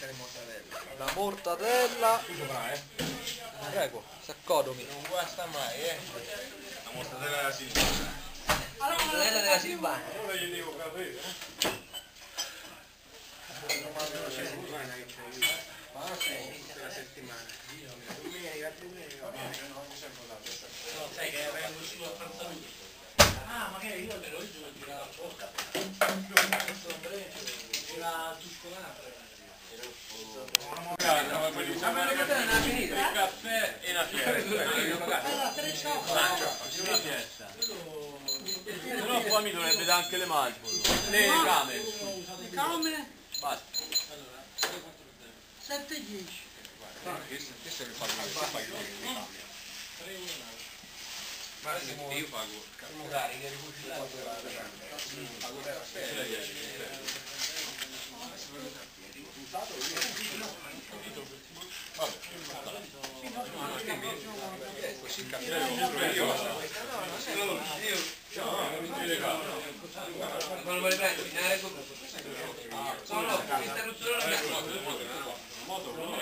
fetta di mortadella. La mortadella. Tu sopra, eh. Prego, s'accodomi. Non guasta mai, eh. La mortadella della Silvana. La mortadella della Silvana. Ora gli devo capire. Panzalucci. Ah, magari io te lo dico per tirare la bocca. Era cioccolata. Il caffè e la fiera. Una fiesta. Però qua mi dovrebbe dare anche le Marlboro. Le camere. Le camere Basta. 7-10. Questo è il pago. Ma io pago. Siamo carichi, rifugiati. Ma non me le prendo, finale con... No, no, interruttore non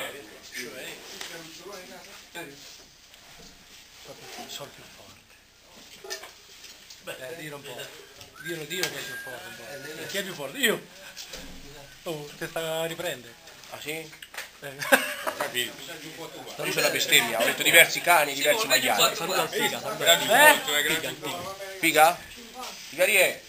Sono più forte. Beh, dire un po'. Dire, dire che è più forte. Chi è più forte? Io. Oh, che sta a riprendere. Ah sì? Eh. Capito. Sono la bestemmia, ho detto diversi cani, diversi maiali. Saluta il figa, saluta Eh? eh, il figa. Figa? Figarie?